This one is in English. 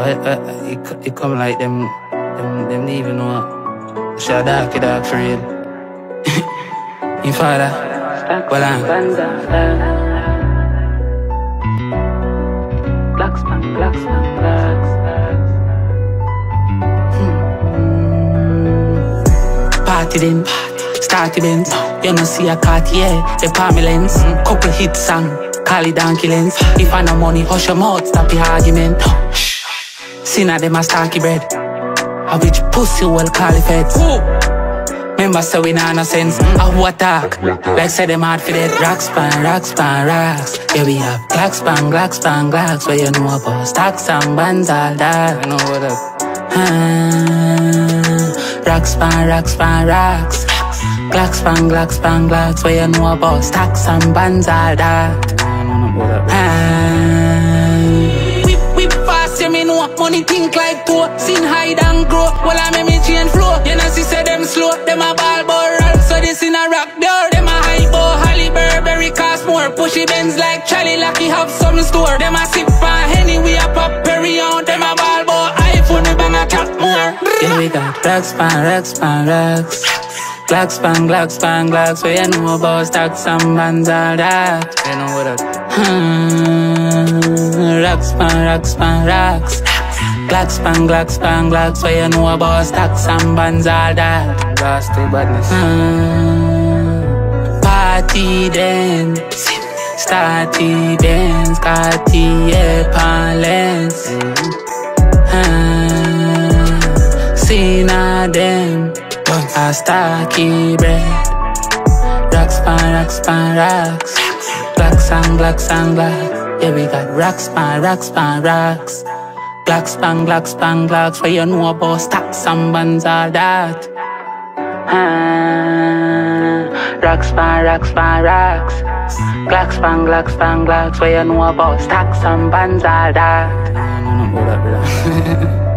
I, I, it, it come like them, them, them even know. Shall dark, dark for real. Your father, well, I'm. Blacksman, blacksman, blacks. Party then, start events. You know see a Cartier, the palmy lens. Hmm. Couple hit song, call it donkey lens. If I no money, hush your mouth, stop your argument. Shh. Sinner them a starky bread. A bitch pussy well call it feds. Remember say we nah no sense. A who attack? Like say them hard for that. Rocks pan, rocks pan, rocks. Yeah we have glocks pan, glocks pan, glocks. Where you know about stacks and bands all that. I know what up. Ah, rocks pan, rocks pan, rocks. Glocks pan, glocks pan, glocks. Where you know about stacks and bands all that. I me think like two Sin hide and grow. Well I make me chain flow. You know see say them slow. Them a ball barrel So this in a rock door. Them a high bow. Holly Burberry cost more. Pushy Benz like Charlie Lucky have some store. Them a sip on Henny We a pop Perignon. Them a ball bow iPhone We bang a chat more. Yeah we got racks pan racks pan racks Glocks pan glocks pan glocks Where you know about stacks and bands all that. You know what up Hmm, rocks pan, rocks pan, rocks. Glocks pan, glocks pan, glocks. Where you know about stacks and bands, all that. Two badness. Hmm, party then, starty then, Cartier pan lens. Hmm, seen all them, a stocky bread. Rocks pan, rocks pan, rocks. Glocks and glocks and glocks. Yeah, we got rocks pan, rocks pan, rocks. Glocks pan, glocks pan, glocks. Where you know about stacks and bands, all that. Ah, rocks pan, rocks pan, rocks. Glocks pan, glocks pan, glocks. Where you know about stacks and bands, all that. I don't know about that.